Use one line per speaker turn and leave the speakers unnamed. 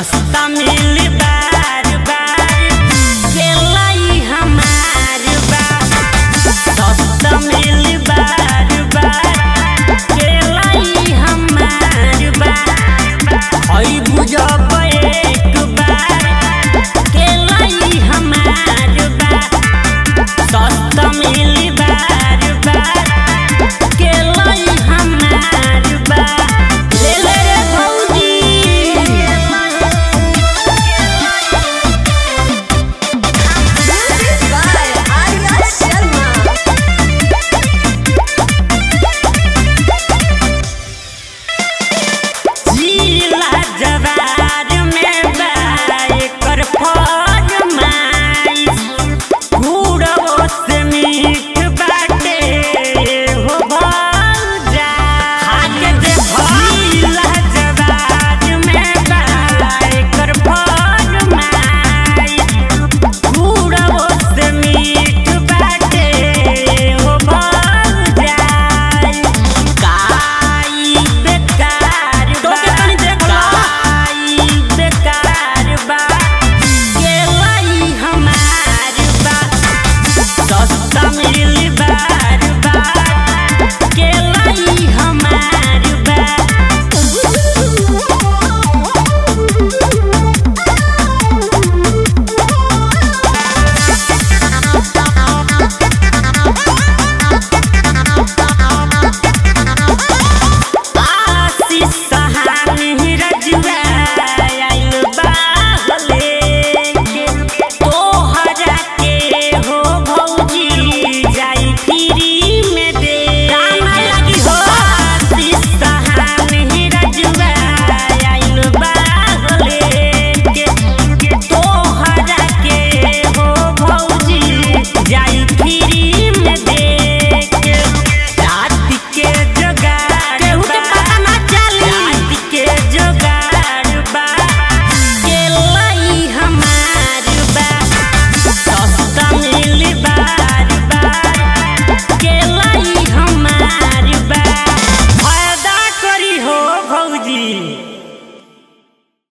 सस्ता मिली बार बार गेलाई हमार बार सस्ता मिली बार बार गेलाई हमार बार हई बुझब एक बार गेलाई हमार बार सस्ता मिली बार बार